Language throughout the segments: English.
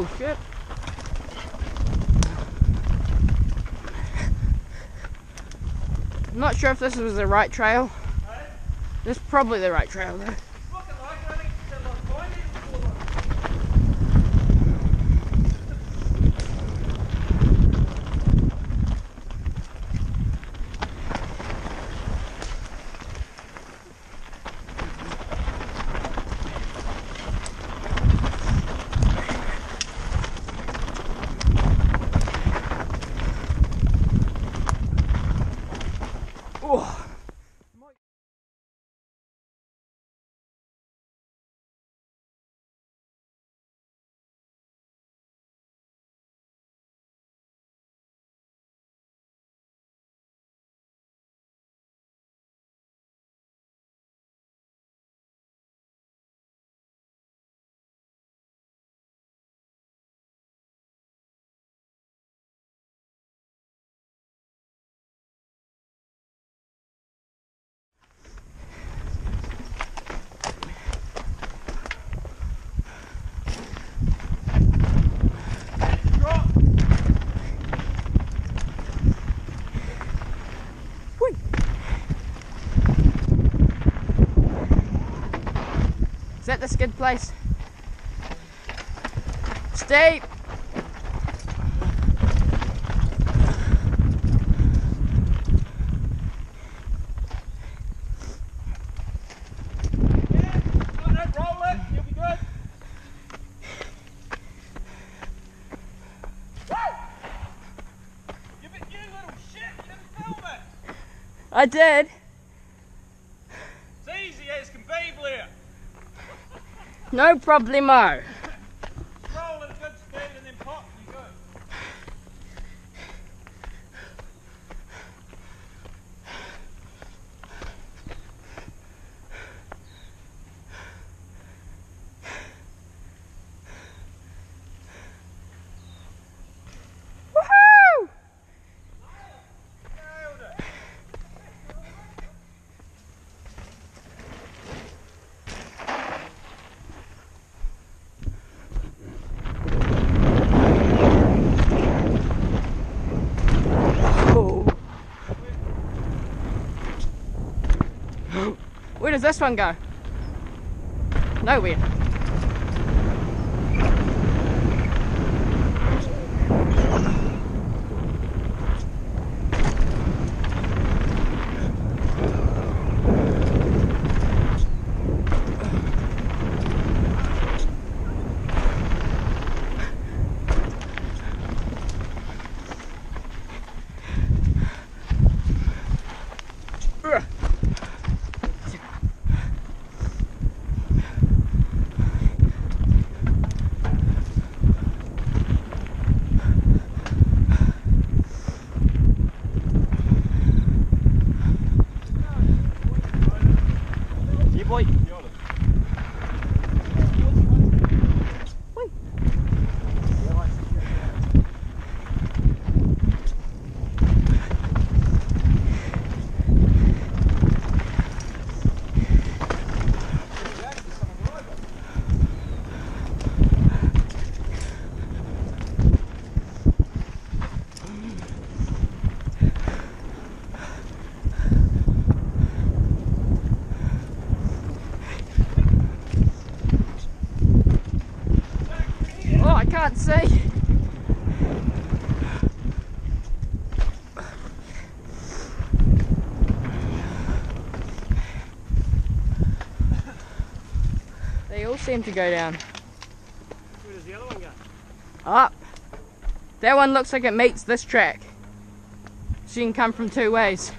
Oh shit. I'm not sure if this was the right trail. This is probably the right trail though. Shit, you didn't film it. I did. It's easy as can be, Blair. No problemo. Roll at a good speed and then pop, and you're good. Woohoo! Nailed it. Oh. Where does this one go? Nowhere. Ugh. Yeah, boy. Oh, I can't see. They all seem to go down. Where does the other one go? Up. That one looks like it meets this track. So you can come from two ways.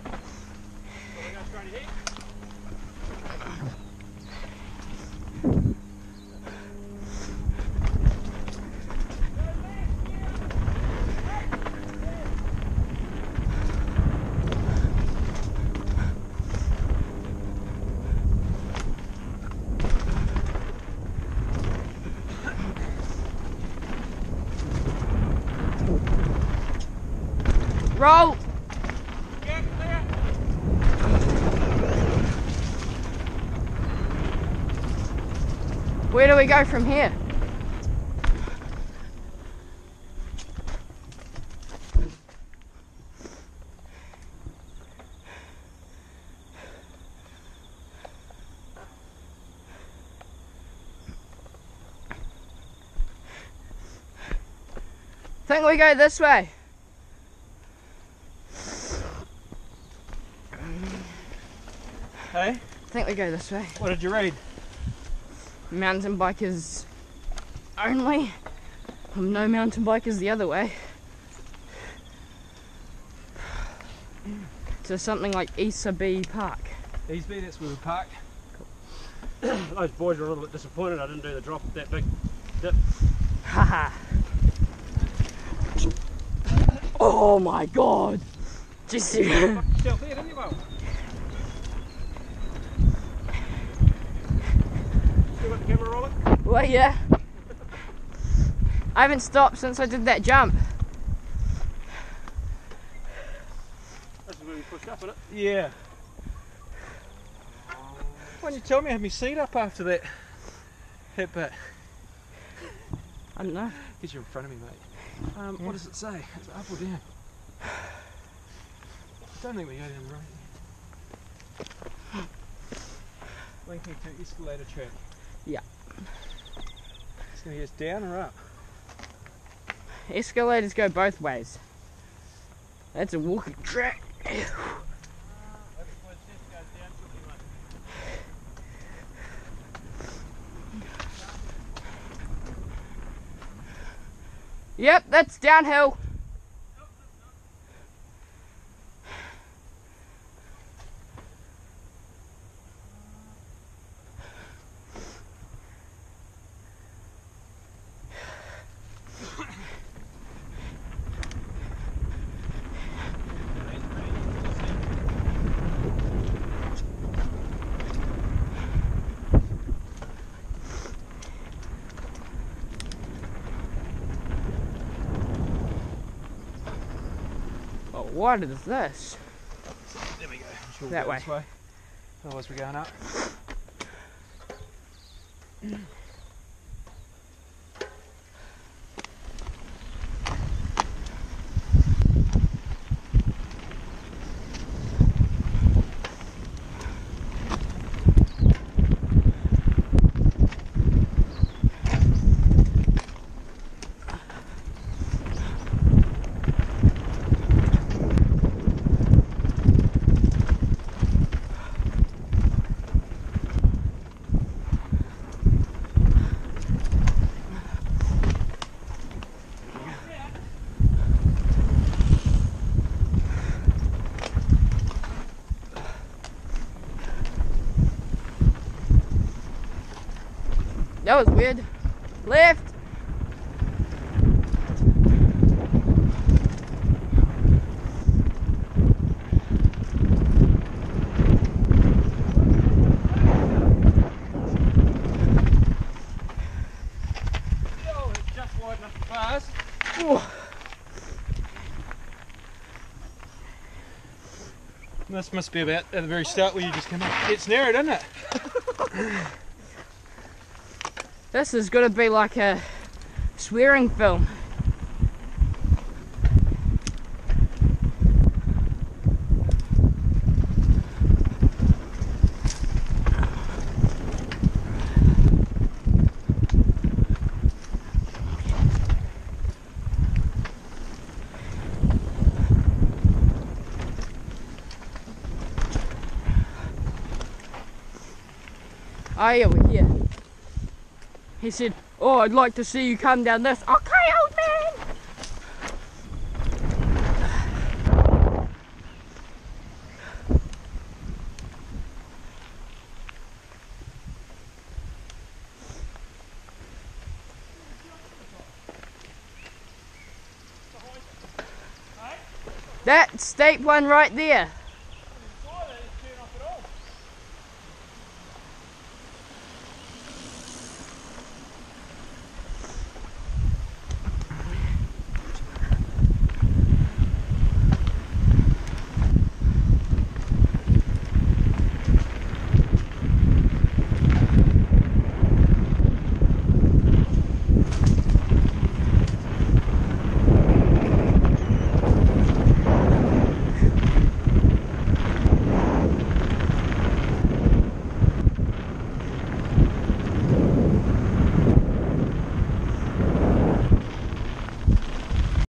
Bro! Where do we go from here? I think we go this way. Hey, I think we go this way. what did you read? Mountain bikers only. No mountain bikers the other way. To something like Isabi Park. Easby, that's where we parked. Those boys were a little bit disappointed I didn't do the drop that big dip. Haha. oh my god. Just Fuck yourself didn't you, camera rolling? well, yeah. I haven't stopped since I did that jump. This is where we pushed up, isn't it? Yeah. Why didn't you tell me I had my seat up after that hit bit? I don't know. Get you're in front of me, mate. Um, What does it say? Is it up or down? I don't think we go down the road. Linking to escalator track. Yeah. It's going to get us down or up? Escalators go both ways. That's a walking track. Yep, that's downhill. What is this? There we go. Sure That way. Way. Otherwise we're going up. That was weird. Oh, This must be about at the very start where you just came up. It's narrow, doesn't it? this is gonna be like a swearing film. Here. He said, Oh, I'd like to see you come down this. Okay, old man. That steep one right there.